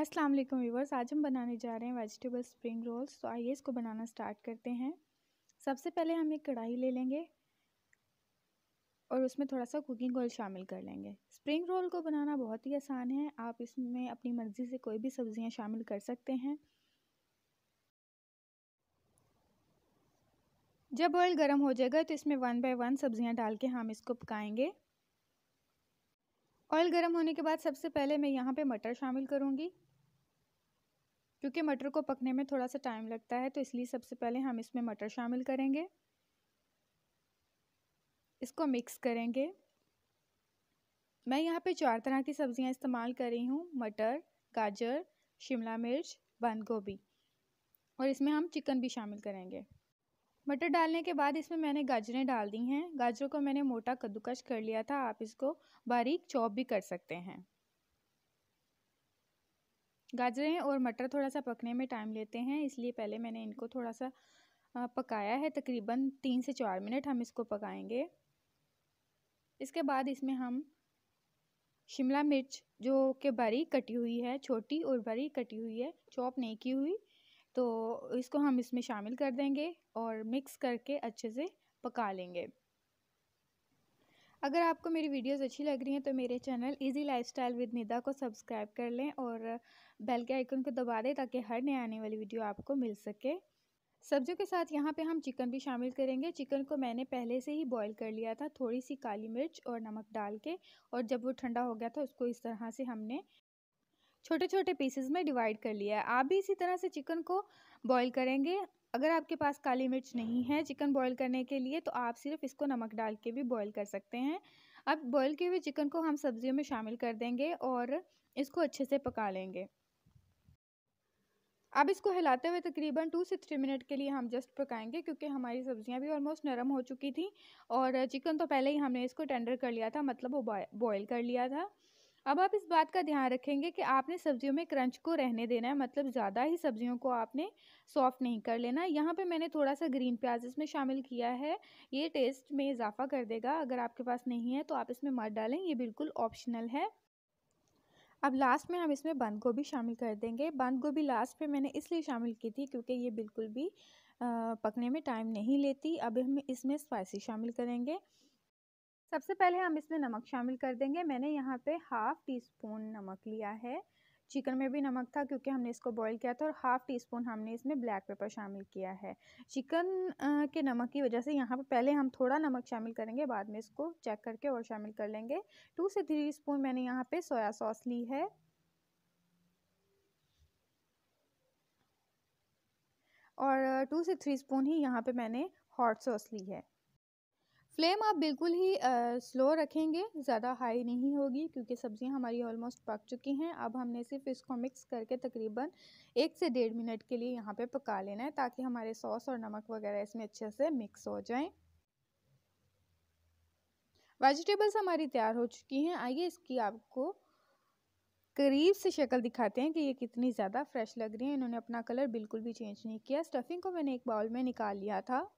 अस्सलाम वालेकुम व्यूवर्स आज हम बनाने जा रहे हैं वेजिटेबल स्प्रिंग रोल्स। तो आइए इसको बनाना स्टार्ट करते हैं। सबसे पहले हम एक कढ़ाई ले लेंगे और उसमें थोड़ा सा कुकिंग ऑयल शामिल कर लेंगे। स्प्रिंग रोल को बनाना बहुत ही आसान है। आप इसमें अपनी मर्ज़ी से कोई भी सब्ज़ियाँ शामिल कर सकते हैं। जब ऑयल गर्म हो जाएगा तो इसमें वन बाय वन सब्ज़ियाँ डाल के हम इसको पकाएँगे। ऑयल गर्म होने के बाद सबसे पहले मैं यहाँ पे मटर शामिल करूँगी। क्योंकि मटर को पकने में थोड़ा सा टाइम लगता है तो इसलिए सबसे पहले हम इसमें मटर शामिल करेंगे। इसको मिक्स करेंगे। मैं यहाँ पे चार तरह की सब्ज़ियाँ इस्तेमाल कर रही हूँ, मटर, गाजर, शिमला मिर्च, बंद गोभी। और इसमें हम चिकन भी शामिल करेंगे। मटर डालने के बाद इसमें मैंने गाजरें डाल दी हैं। गाजरों को मैंने मोटा कद्दूकश कर लिया था। आप इसको बारीक चॉप भी कर सकते हैं। गाजरें और मटर थोड़ा सा पकने में टाइम लेते हैं, इसलिए पहले मैंने इनको थोड़ा सा पकाया है। तकरीबन तीन से चार मिनट हम इसको पकाएँगे। इसके बाद इसमें हम शिमला मिर्च, जो कि बारीक कटी हुई है, छोटी और बारीक कटी हुई है, चॉप नहीं की हुई तो इसको हम इसमें शामिल कर देंगे और मिक्स करके अच्छे से पका लेंगे। अगर आपको मेरी वीडियोस अच्छी लग रही हैं तो मेरे channel easy lifestyle with Nida को सब्सक्राइब कर लें और बेल के आइकन को दबा दें ताकि हर नए आने वाली वीडियो आपको मिल सके। सब्जियों के साथ यहाँ पे हम चिकन भी शामिल करेंगे। चिकन को मैंने पहले से ही बॉईल कर लिया था, थोड़ी सी काली मिर्च और नमक डाल के और जब वो ठंडा हो गया था, उसको इस तरह से हमने छोटे छोटे पीसेस में डिवाइड कर लिया है। आप भी इसी तरह से चिकन को बॉईल करेंगे। अगर आपके पास काली मिर्च नहीं है चिकन बॉईल करने के लिए तो आप सिर्फ़ इसको नमक डाल के भी बॉईल कर सकते हैं। अब बॉईल किए हुए चिकन को हम सब्जियों में शामिल कर देंगे और इसको अच्छे से पका लेंगे। अब इसको हिलाते हुए तकरीबन टू से थ्री मिनट के लिए हम जस्ट पकाएँगे, क्योंकि हमारी सब्ज़ियाँ भी ऑलमोस्ट नरम हो चुकी थी। और चिकन तो पहले ही हमने इसको टेंडर कर लिया था मतलब वो बॉयल कर लिया था। अब आप इस बात का ध्यान रखेंगे कि आपने सब्जियों में क्रंच को रहने देना है मतलब ज़्यादा ही सब्जियों को आपने सॉफ्ट नहीं कर लेना यहाँ पे मैंने थोड़ा सा ग्रीन प्याज इसमें शामिल किया है, ये टेस्ट में इजाफा कर देगा, अगर आपके पास नहीं है तो आप इसमें मत डालें, ये बिल्कुल ऑप्शनल है। अब लास्ट में हम इसमें बंद गोभी शामिल कर देंगे। बंद गोभी लास्ट में मैंने इसलिए शामिल की थी क्योंकि ये बिल्कुल भी पकने में टाइम नहीं लेती। अब हम इसमें स्पाइसी शामिल करेंगे। सबसे पहले हम इसमें नमक शामिल कर देंगे। मैंने यहाँ पे हाफ़ टी स्पून नमक लिया है। चिकन में भी नमक था क्योंकि हमने इसको बॉईल किया था और हाफ़ टी स्पून हमने इसमें ब्लैक पेपर शामिल किया है। चिकन के नमक की वजह से यहाँ पर पहले हम थोड़ा नमक शामिल करेंगे, बाद में इसको चेक करके और शामिल कर लेंगे। टू से थ्री स्पून मैंने यहाँ पे सोया सॉस ली है। और टू से थ्री स्पून ही यहाँ पे मैंने हॉट सॉस ली है। फ्लेम आप बिल्कुल ही स्लो रखेंगे, ज़्यादा हाई नहीं होगी क्योंकि सब्ज़ियाँ हमारी ऑलमोस्ट पक चुकी हैं। अब हमने सिर्फ़ इसको मिक्स करके तकरीबन एक से डेढ़ मिनट के लिए यहाँ पे पका लेना है ताकि हमारे सॉस और नमक वगैरह इसमें अच्छे से मिक्स हो जाएँ। वेजिटेबल्स हमारी तैयार हो चुकी हैं। आइए इसकी आपको करीब से शक्ल दिखाते हैं कि ये कितनी ज़्यादा फ्रेश लग रही है। इन्होंने अपना कलर बिल्कुल भी चेंज नहीं किया। स्टफिंग को मैंने एक बाउल में निकाल लिया था।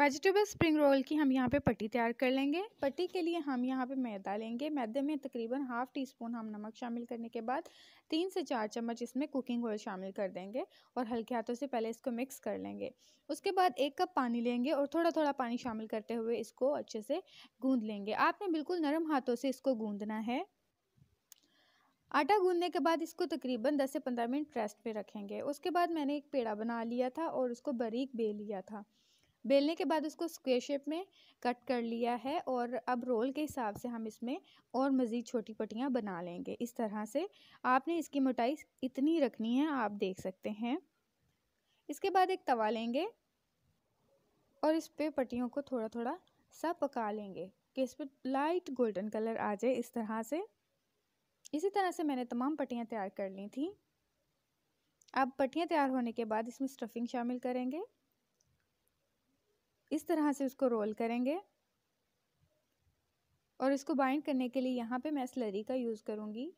वेजिटेबल स्प्रिंग रोल की हम यहाँ पे पट्टी तैयार कर लेंगे। पट्टी के लिए हम यहाँ पे मैदा लेंगे। मैदे में तकरीबन हाफ़ टी स्पून हम नमक शामिल करने के बाद तीन से चार चम्मच इसमें कुकिंग ऑयल शामिल कर देंगे और हल्के हाथों से पहले इसको मिक्स कर लेंगे। उसके बाद एक कप पानी लेंगे और थोड़ा थोड़ा पानी शामिल करते हुए इसको अच्छे से गूँध लेंगे। आपने बिल्कुल नरम हाथों से इसको गूँधना है। आटा गूंदने के बाद इसको तकरीबन 10 से 15 मिनट रेस्ट पे रखेंगे। उसके बाद मैंने एक पेड़ा बना लिया था और उसको बारीक बेल लिया था। बेलने के बाद उसको स्क्वेयर शेप में कट कर लिया है और अब रोल के हिसाब से हम इसमें और मज़ीद छोटी पट्टियाँ बना लेंगे। इस तरह से आपने इसकी मोटाई इतनी रखनी है, आप देख सकते हैं। इसके बाद एक तवा लेंगे और इस पर पट्टियों को थोड़ा थोड़ा सा पका लेंगे कि इस पर लाइट गोल्डन कलर आ जाए इस तरह से। इसी तरह से मैंने तमाम पट्टियाँ तैयार कर ली थी। अब पट्टियाँ तैयार होने के बाद इसमें स्टफिंग शामिल करेंगे। इस तरह से उसको रोल करेंगे। और इसको बाइंड करने के लिए यहाँ पे मैं स्लरी का यूज़ करूँगी।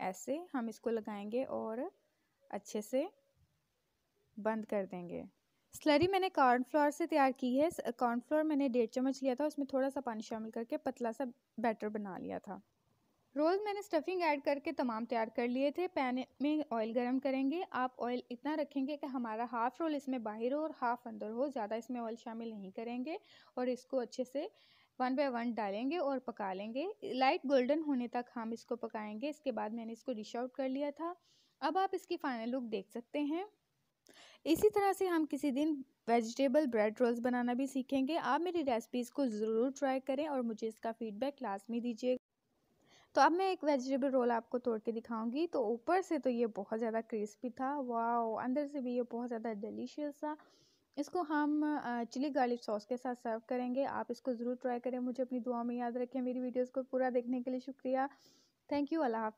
ऐसे हम इसको लगाएँगे और अच्छे से बंद कर देंगे। स्लरी मैंने कॉर्नफ्लोर से तैयार की है। कॉर्नफ्लोर मैंने डेढ़ चम्मच लिया था। उसमें थोड़ा सा पानी शामिल करके पतला सा बैटर बना लिया था। रोज़ मैंने स्टफिंग ऐड करके तमाम तैयार कर लिए थे। पैन में ऑयल गरम करेंगे। आप ऑयल इतना रखेंगे कि हमारा हाफ़ रोल इसमें बाहर हो और हाफ़ अंदर हो। ज़्यादा इसमें ऑयल शामिल नहीं करेंगे और इसको अच्छे से वन बाय वन डालेंगे और पका लेंगे। लाइट गोल्डन होने तक हम इसको पकाएँगे। इसके बाद मैंने इसको डिश आउट कर लिया था। अब आप इसकी फ़ाइनल लुक देख सकते हैं। इसी तरह से हम किसी दिन वेजिटेबल ब्रेड रोल्स बनाना भी सीखेंगे। आप मेरी रेसिपीज़ को ज़रूर ट्राई करें और मुझे इसका फ़ीडबैक लाजमी दीजिए तो अब मैं एक वेजिटेबल रोल आपको तोड़ के दिखाऊँगी। तो ऊपर से तो ये बहुत ज़्यादा क्रिस्पी था वाह अंदर से भी ये बहुत ज़्यादा डिलीशियस था। इसको हम चिली गार्लिक सॉस के साथ सर्व करेंगे। आप इसको ज़रूर ट्राई करें। मुझे अपनी दुआ में याद रखें। मेरी वीडियोज़ को पूरा देखने के लिए शुक्रिया। Thank you. अल्लाह